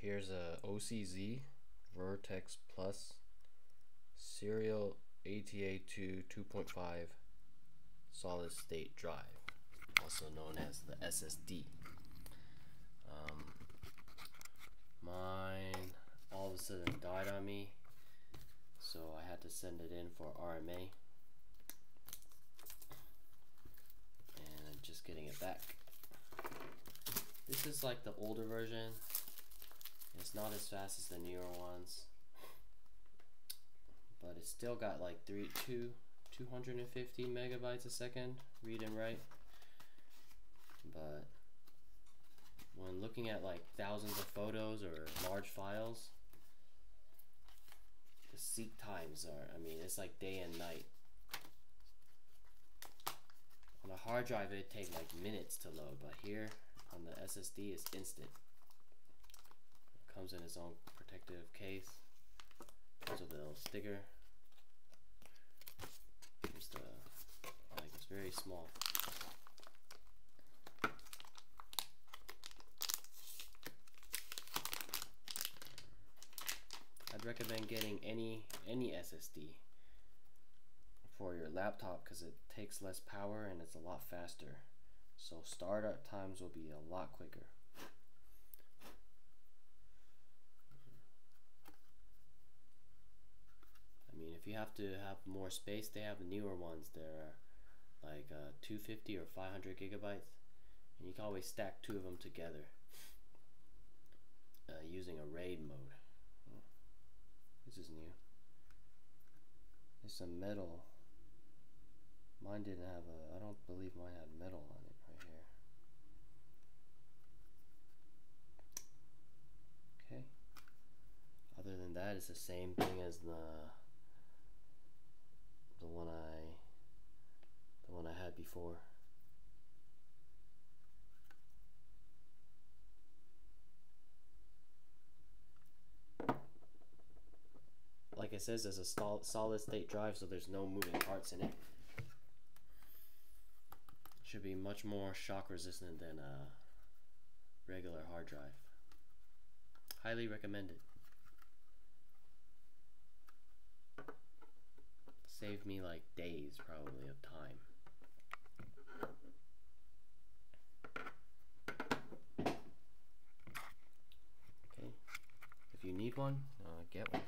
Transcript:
here's a OCZ Vertex Plus Serial ATA2 2.5 solid state drive, also known as the SSD. Um, mine all of a sudden died on me, so I had to send it in for RMA. And I'm just getting it back. This is like the older version. It's not as fast as the newer ones. But it's still got like three two 250 megabytes a second read and write. But when looking at like thousands of photos or large files, the seek times are I mean it's like day and night. On a hard drive it'd take like minutes to load, but here on the SSD it's instant. Comes in its own protective case. Comes with a little sticker. Just uh, like it's very small. I'd recommend getting any any SSD for your laptop because it takes less power and it's a lot faster. So startup times will be a lot quicker. I mean, if you have to have more space, they have newer ones. They're like uh, 250 or 500 gigabytes, and you can always stack two of them together uh, using a RAID mode. This is new. There's some metal. Mine didn't have a. I don't believe mine had metal on it right here. Okay. Other than that, it's the same thing as the the one I the one I had before. Like it says, there's a solid state drive, so there's no moving parts in it. Should be much more shock resistant than a regular hard drive. Highly recommended. Saved me like days probably of time. Okay, if you need one, uh, get one.